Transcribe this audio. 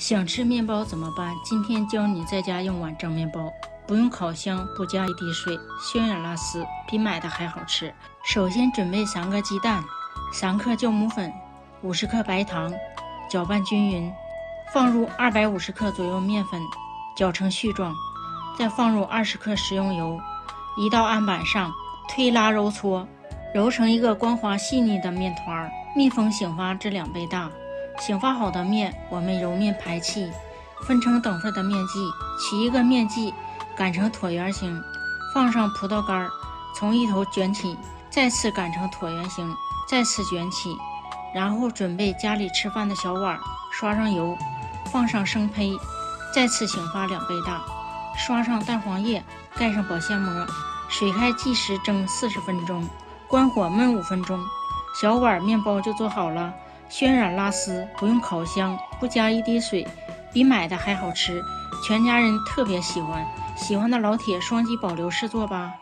想吃面包怎么办？今天教你在家用碗蒸面包，不用烤箱，不加一滴水，鲜软拉丝，比买的还好吃。首先准备三个鸡蛋，三克酵母粉，五十克白糖，搅拌均匀，放入二百五十克左右面粉，搅成絮状，再放入二十克食用油，移到案板上推拉揉搓，揉成一个光滑细腻的面团。密封醒发至两倍大。醒发好的面，我们揉面排气，分成等份的面剂。取一个面剂，擀成椭圆形，放上葡萄干，从一头卷起，再次擀成椭圆形，再次卷起。然后准备家里吃饭的小碗，刷上油，放上生胚，再次醒发两倍大，刷上蛋黄液，盖上保鲜膜，水开计时蒸四十分钟，关火焖五分钟，小碗面包就做好了。渲染拉丝，不用烤箱，不加一滴水，比买的还好吃，全家人特别喜欢。喜欢的老铁双击保留试做吧。